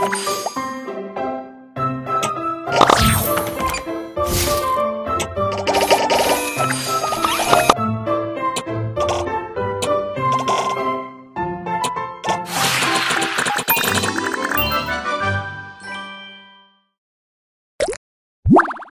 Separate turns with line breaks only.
フッ。